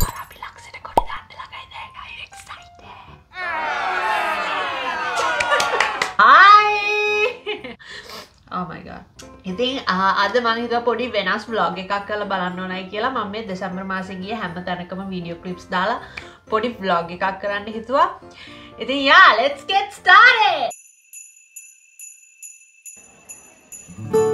Τώρα φυλάξε ρε κορδιά, έλα καηδέκα, είναι excited. Hi! Oh my god. ඉතින් අද මහිත පොඩි වෙනස් ්ලොග් එකක් කල බලන්න ඕනයි කියලා මම මේ දෙසම්බර් මාසගේ හැම තැනකම වීඩියෝ ක්ලිප්ස් දාලා පොඩි ්ලොග් එකක් කරන්න හිතුවා ඉතින් යා let's get started! Thank you.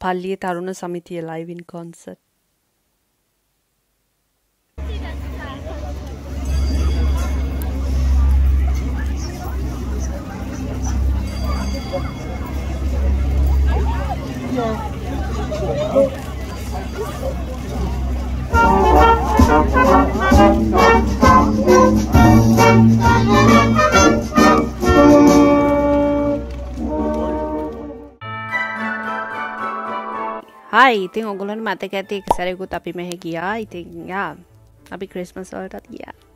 පල්ලිය තරුණ සමිතිය ලයිවින් කොන්සට් හයි ඉතින් ඔගුලන් මතක ඇති එක සැරකුත් අපි මෙහ ගියා ඉතින් යා අපි ක්‍රිස්මස් වලටත් ගියා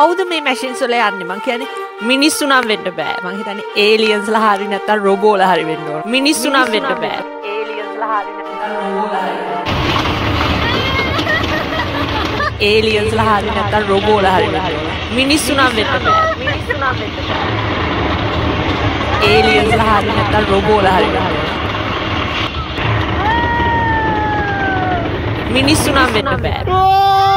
කවුද මේ මැෂින් සොල යන්න? මං කියන මිනිස්සු නම් වෙන්න බෑ. මං හිතන්නේ ඒලියන්ස් ලා හරි නැත්තම් රොබෝලා හරි වෙන්න ඕන. මිනිස්සු නම් වෙන්න බෑ. ඒලියන්ස් ලා හරි නැත්තම් රොබෝලා හරි හරි වෙන්න බෑ. මිනිස්සු නම් වෙන්න බෑ. ඒලියන්ස් ලා හරි නැත්තම් රොබෝලා හරි වෙන්න ඕන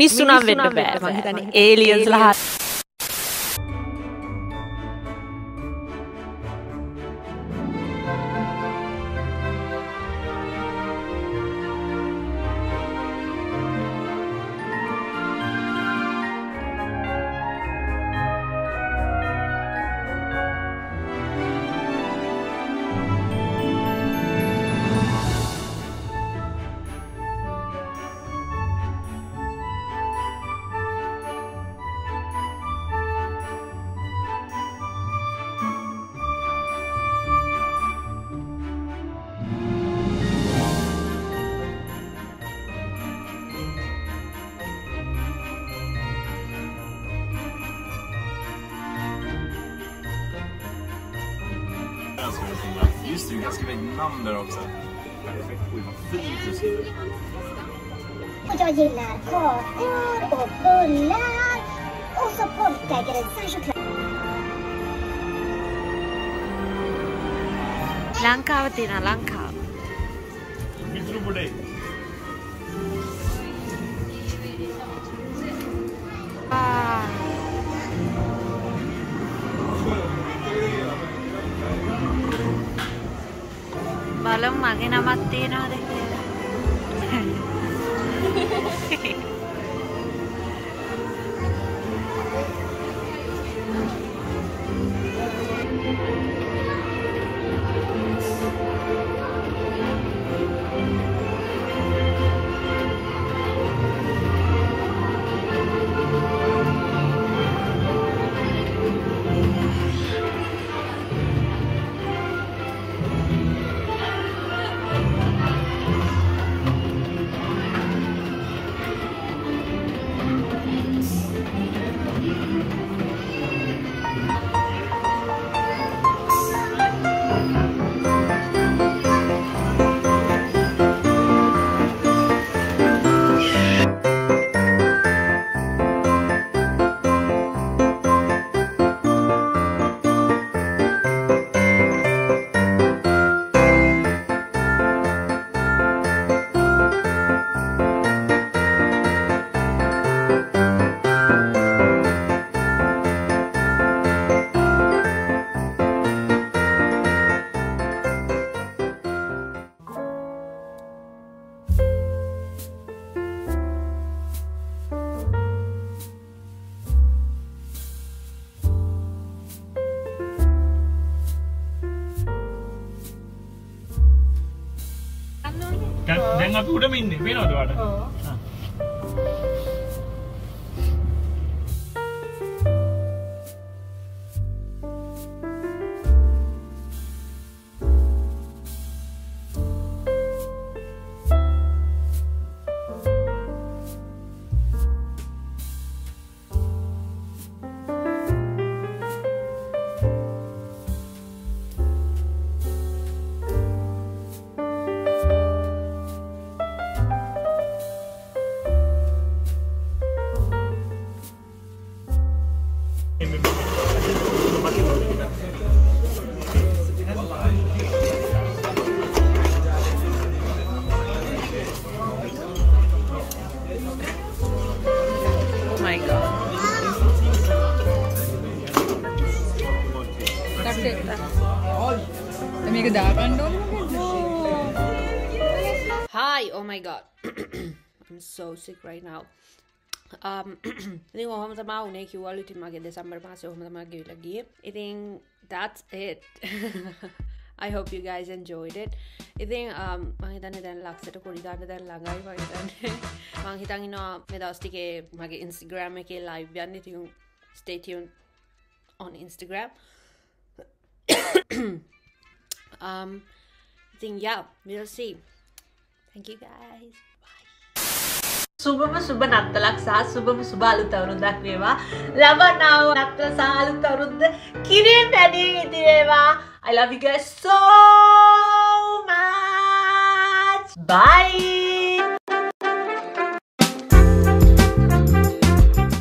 මිනිස්සු නම් වෙන්න බෑ. මිනිස්සු නම් වෙන්න Just det, du kan skriva in namn där också. Perfekt. Oj, vad fint du skriver. Och jag gillar kakor och bullar. Och så polkagrisar såklart. Langkav, Tina. Langkav. Vi tror på dig. Colón, Maquena Martínez de දැන් අපි උඩම ඉන්නේ. පේනවද ඔයාලට? Oh so sick right now. Um, think that's it. I hope you guys enjoyed it. I think um mangi tani dan lak seto kori dan dan langai mangi tani mangi tangi no me da sti Instagram me live bian ni tu stay tuned on Instagram. Um I think yeah we'll see. Thank you guys. Bye. සුබම සුබ නත්තලක් සහ සුබම සුබ අලුත් අවුරුද්දක් වේවා. ලබනාව නත්තල සහ අලුත් අවුරුද්ද කිරින් වැඩි ඉදිරේවා I love you guys so much. Bye.